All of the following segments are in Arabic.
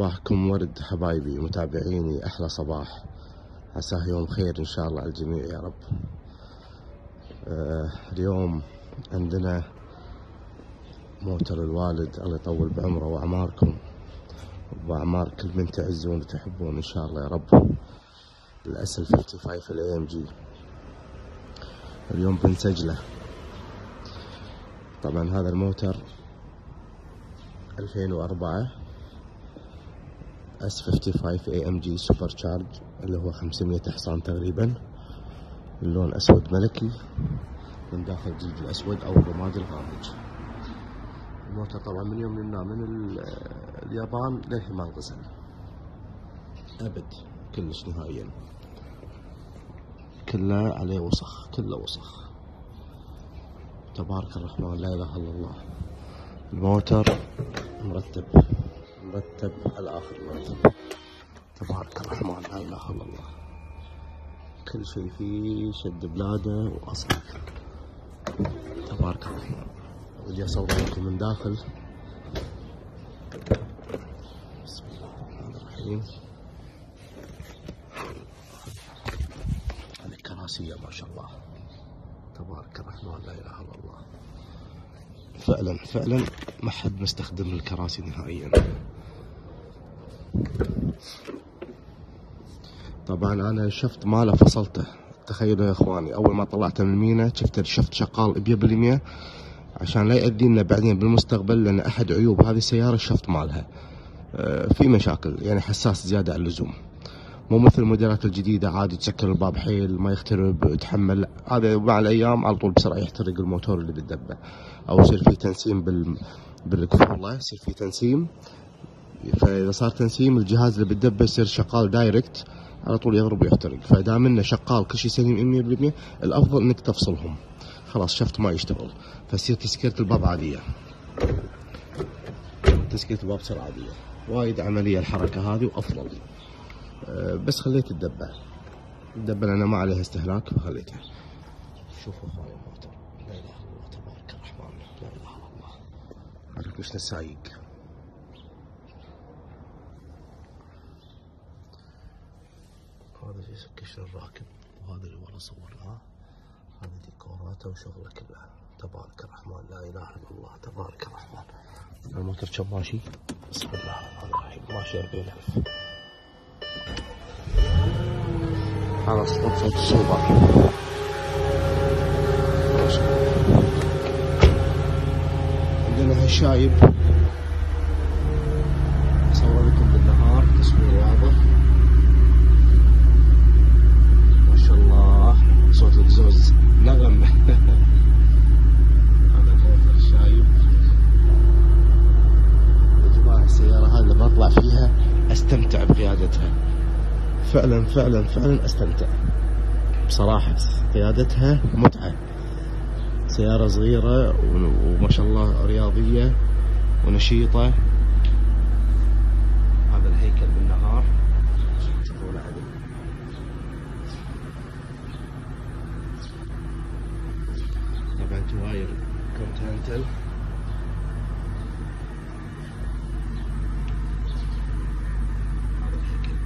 صباحكم ورد حبايبي متابعيني أحلى صباح. عساه يوم خير إن شاء الله على الجميع يا رب. آه اليوم عندنا موتر الوالد الله يطول بعمره وأعماركم. وأعمار كل من تعزون وتحبون إن شاء الله يا رب. ال S 55 ال AMG اليوم بنسجله. طبعا هذا الموتر 2004 S 55 AMG supercharge اللي هو 500 حصان تقريبا. اللون أسود ملكي. من داخل الجلد الأسود أو الرماد الغامج. الموتر طبعا من يوم يانا من اليابان للحين ما انغسل أبد كلش نهائيا. كله عليه وسخ كله وسخ. تبارك الرحمن لا إله إلا الله. الموتر مرتب. مرتب على اخر مرتب. تبارك الرحمن. لا إله إلا الله. كل شيء فيه شد بلاده واصل تبارك الرحمن ودي اصور لكم من داخل. بسم الله الرحمن الرحيم. هذه كراسية ما شاء الله. تبارك الرحمن لا إله إلا الله. فعلا فعلا ما حد مستخدم الكراسي نهائيا. طبعا أنا الشفط ماله فصلته. تخيلوا يا إخواني أول ما طلعته من المينا شفت الشفط شغال 100% عشان لا يؤذينا بعدين بالمستقبل لأن أحد عيوب هذه السيارة الشفط مالها. آه، في مشاكل يعني حساس زيادة عن اللزوم. مو مثل الموديلات الجديدة عادي تسكر الباب حيل ما يخترب يتحمل. هذا مع الأيام على طول بسرعة يحترق الموتور اللي بالدبه أو يصير في تنسيم بال بالكفوله يصير في تنسيم. فإذا صار تنسيم الجهاز اللي بالدبه يصير شغال دايركت على طول يضرب ويحترق. فدام انه شغال كل شيء سليم 100% الأفضل إنك تفصلهم. خلاص شفت ما يشتغل. فتصير تسكيرة الباب عادية. تسكيرة الباب تصير عادية. وايد عملية الحركة هذه وأفضل. أه بس خليت الدبة الدبة لأن ما عليها استهلاك فخليتها. شوفوا هاي الموتر. لا إله إلا الله تبارك الرحمن. لا إله إلا الله. عارف وش السايق هذا جسم كشر الراكب وهذا اللي ورا صورناه هذا ديكوراته وشغله كلها تبارك الرحمن لا إله إلا الله تبارك الرحمن. الموتر كم ماشي؟ بسم الله الرحمن الرحيم. ماشي 40000 خلاص غرفة السوبر عندنا هالشايب اصور لكم بالنهار تصوير واضح ما شاء الله صوت الزوز نغم هذا الموتر الشايب يا جماعة السيارة هذه لما اطلع فيها استمتع بقيادتها فعلا فعلا فعلا أستمتع. بصراحة قيادتها متعة. سيارة صغيرة وما شاء الله رياضية ونشيطة. هذا الهيكل بالنهار. طبعا تواير Continental هذا الهيكل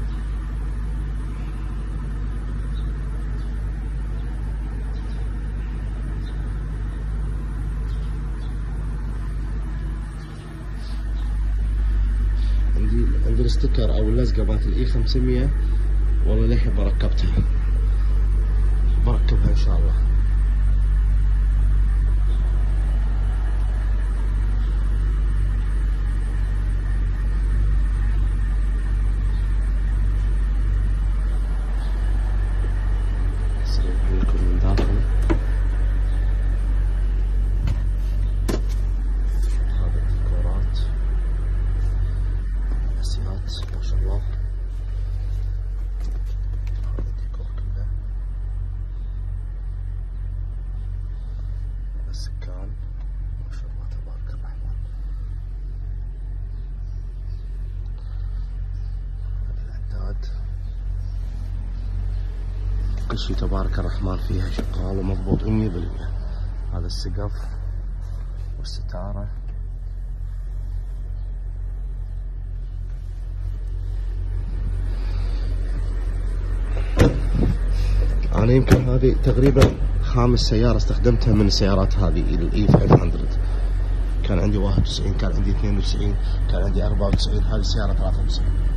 عندي عندي ال sticker أو اللزقه مالت ال E 500 والله للحين ما ركبتها بركبها إن شاء الله أصور لكم من داخل هذا الديكورات اسيات ما شاء الله. هذا الديكور كله السكان. ما شاء الله تبارك الرحمن. هذا العداد كل شيء تبارك الرحمن فيها شغال ومضبوط. 100% هذا السقف والستارة. أنا يمكن هذه تقريبا خامس سيارة استخدمتها من السيارات هذه الاي 500 كان عندي 91 كان عندي 92 كان عندي 94 هذه السياره 93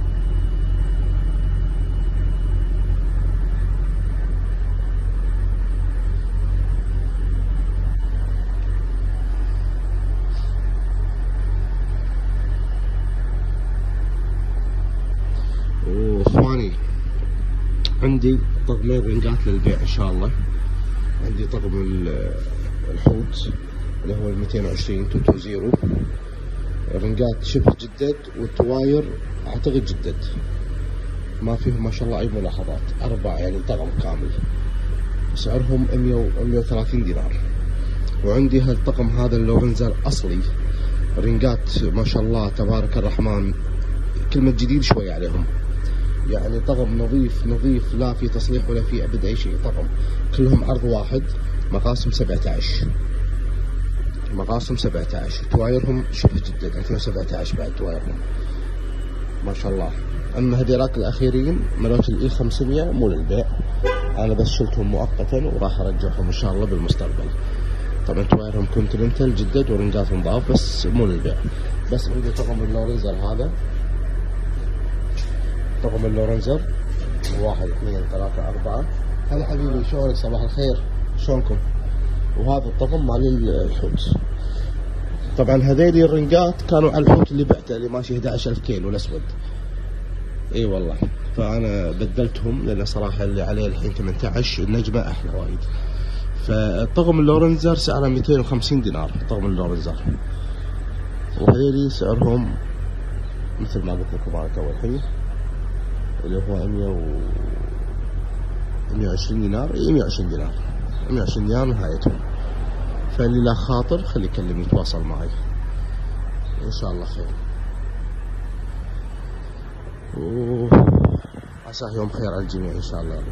عندي طقمين رنقات للبيع إن شاء الله. عندي طقم الحوت اللي هو ال 220 220 رنقات شبه جدد والتواير أعتقد جدد. ما فيهم ما شاء الله أي ملاحظات. أربع يعني طقم كامل. سعرهم 100 130 دينار. وعندي هالطقم هذا اللورنزر أصلي. رنقات ما شاء الله تبارك الرحمن. كلمة جديد شوي عليهم. يعني طقم نظيف نظيف لا في تصليح ولا في أبد أي شيء طقم كلهم عرض واحد مقاسم 17 مقاسم 17 توايرهم شبه جدد 2017 بعد توايرهم. ما شاء الله. أما هذيلاك الأخيرين مالوت ال E 500 مو للبيع. أنا بس شلتهم مؤقتا وراح أرجعهم إن شاء الله بالمستقبل. طبعا توايرهم Continental جدد ورنجاتهم ضعف بس مو للبيع. بس عندي طقم ال Lorinser هذا. طقم ال Lorinser واحد اثنين ثلاثة أربعة. هلا حبيبي شلونك صباح الخير. شلونكم؟ وهذا الطقم مال الحوت. طبعا هذيلي الرنقات كانوا على الحوت اللي بعته اللي ماشي 11000 كيلو الأسود. إي والله. فأنا بدلتهم لأن صراحة اللي عليه الحين 18 النجمة أحلى وايد. فطقم ال Lorinser سعره 250 دينار طقم ال Lorinser. وهذيلي سعرهم مثل ما قلت لكم أنا اول حين اللي هو 100 و 120 دينار. اي 120 دينار. 120 دينار نهايتهم. فاللي لا خاطر خلي يكلمني يتواصل معي. إن شاء الله خير. عساه يوم خير على الجميع إن شاء الله.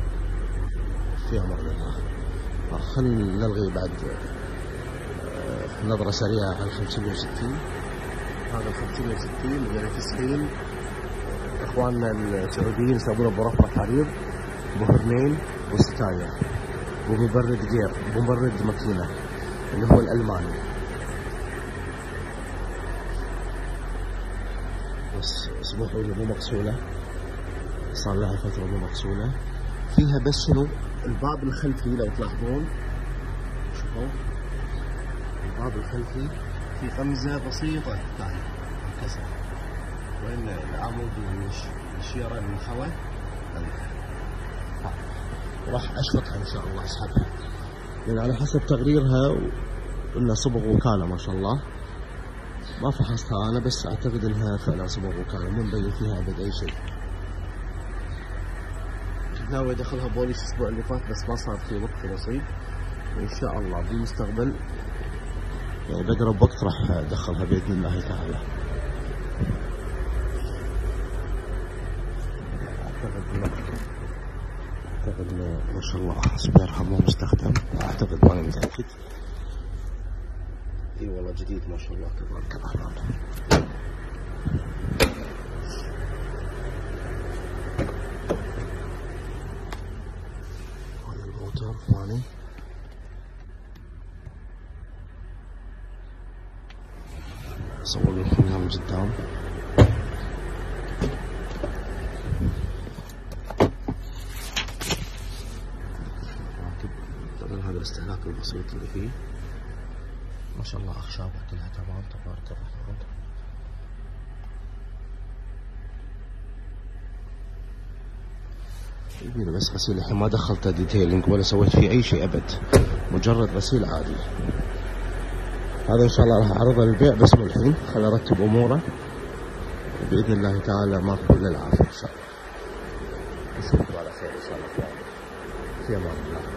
في أمر الله. خلينا نلغي بعد نظرة سريعة على 560 هذا 560 غير 90 إخواننا السعوديين يسوون برفرة حرير بهرنين وستاير ومبرد جير مبرد ماكينة اللي هو الألماني. بس اسبوعوا لي مو مغسولة صار لها فترة مو مغسولة فيها بس شنو؟ الباب الخلفي لو تلاحظون. شوفوا. الباب الخلفي في غمزة بسيطة. تحت كسر وين العمود والشيرة من الهواء راح اشفطها إن شاء الله اسحبها لأن على حسب تقريرها انها صبغ وكاله ما شاء الله. ما فحصتها أنا بس أعتقد إنها فعلا صبغ وكاله مو مبين فيها ابد أي شيء. كنت ناوي أدخلها بوليس الأسبوع اللي فات بس ما صار في وقت ونصيب وان شاء الله بالمستقبل يعني بقرب وقت راح أدخلها بإذن الله تعالى اعتقد اعتقد ما شاء الله سبيرها مو مستخدم. أعتقد ماني متاكد إي والله جديد ما شاء الله تبارك الرحمن هذا الموتور اصور لكم من قدام طبعا هذا الاستهلاك البسيط اللي فيه. ما شاء الله اخشابه كلها تمام تبارك الرحمن يبيله بس غسيل الحين ما دخلته detailing ولا سويت فيه أي شيء أبد. مجرد غسيل عادي. هذا إن شاء الله راح أعرضه للبيع بس مو الحين. خل أرتب أموره. بإذن الله تعالى ما كل العافية إن شاء الله. نشوفكم على خير إن شاء الله. في أمان الله